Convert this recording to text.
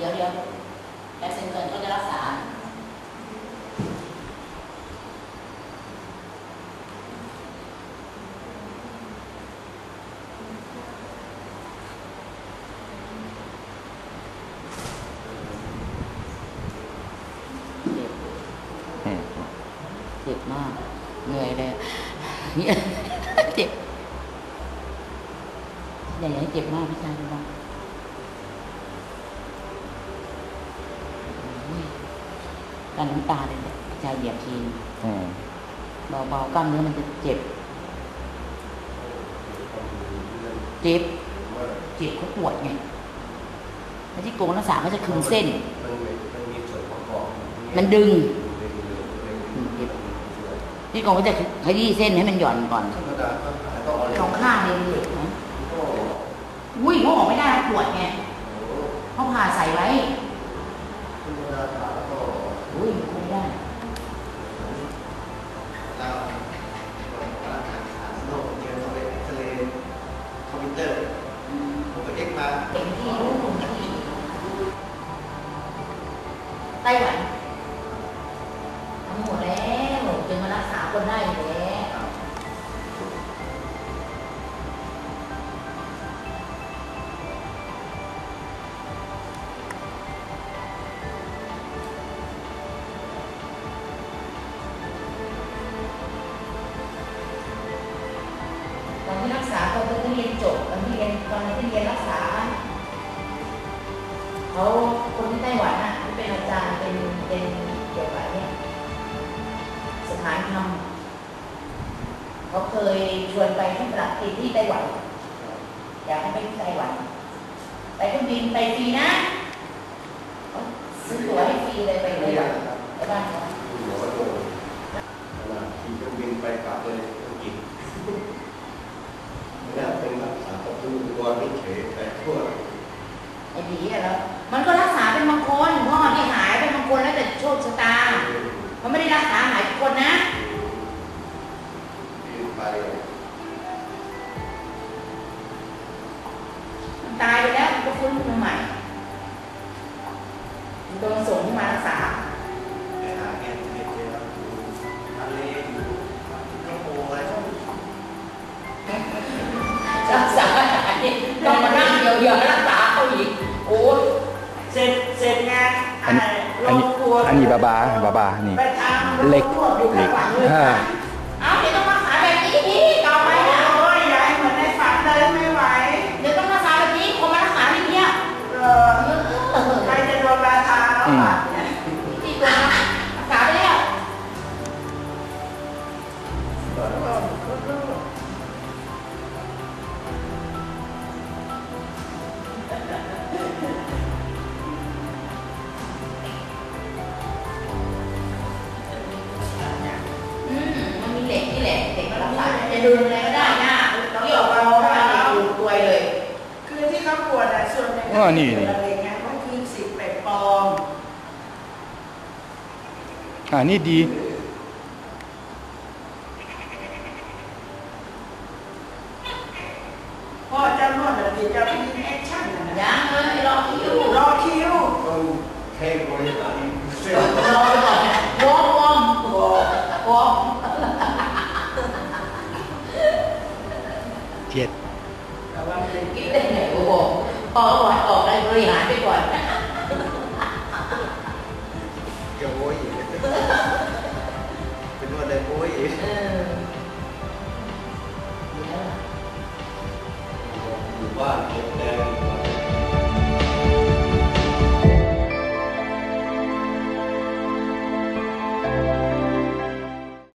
เดี๋ยวเดี๋ยวแอปเซนเกินก็จะรักษาเจ็บอืมเจ็บมาก เหนื่อยเลยเจ็บอย่าอย่าให้เจ็บมากพี่ชายดูบ้าง กันน้ำตาเลยเนี่ยพี่ชายเหยียบทีนอืมเบาๆกล้ามเนื้อมันจะเจ็บ เจ็บ เจ็บเขาปวดไงแล้วที่โกงรักษาก็จะคึงเส้น มันมีมันมีส่วนประกอบมันดึงอืมเจ็บที่โกงก็จะขยี้เส้นให้มันหย่อนก่อนธรรมดาก็หาต้องเอาเหล็สองข้างเนี่ยมีเหล็กนะโอ้โหอุ้ยเขาออกไม่ได้ปวดไงเขาผ่าใส่ไว้ ไต้หวันทั้งหมดแล้วจนมารักษาคนได้อยู่แล้วตอนที่รักษาตอนที่เรียนจบตอนที่เรียนตอนที่เรียนรักษาเขาคนที่ไต้หวันน่ะ อาจารย์เป็นเป็นเกี่ยวกับเนี่ยสถานธรรมเขาเคยชวนไปที่ตลาดที่ที่ไต้หวันอยากให้ไปที่ไต้หวันไปเครื่องบินไปฟรีนะเขาซื้อตั๋วให้ฟรีเลยไปไต้หวันไปบ้านเขาหมอโดนขนาดขี่เครื่องบินไปกลับเลยอังกฤษเนี่ยเป็นรักษาประตูตัวไม่เฉยแต่ทั่วไอ้ผีอะแล้ว คนแล้วแต่โชคชะตามันไม่ได้รักษาหายทุกคนนะบินไปมันตายไปแล้วมันก็ฟื้นขึ้นมาใหม่มันโดนส่งที่มารักษาไปหาแอนเทเจอทะเลอยู่กระโปรงอะไรก็รักษาหายต้องมานั่งเดียวๆรัก อันนี้อันนี้อันนี้บาบาบาบานี่ไปทำเหล็กรวบอยู่ข้างหลังเลยอ่าเอาเดี๋ยวต้องรักษาแบบนี้พี่ต่อไปนะโอ้ยยายเหมือนในฝันเลยไม่ไหวเดี๋ยวต้องรักษาแบบนี้คนมารักษาที่เนี่ยเออใครจะโดนราชาแล้วอะเนี่ยที่ตัวนะรักษาไปแล้ว จะดึงอะไรก็ได้นะเกี่ยวกับเราให้มันอยู่ตัวเลย คือที่เขาปวดอะส่วนใหญ่อ๋อนี่นี่ อะไรเงี้ยก็คือสิบแปดปลอมอ่านี่ดีพ่อจะนวดแบบนี้จะมีแอคชั่นนะนะยังเลยรอคิวรอคิว ต้องเทบริหาร แต่ว่าเป็นกิ๊ดได้ไงโอ้โหพอก่อนออกได้บริหารไปก่อนเ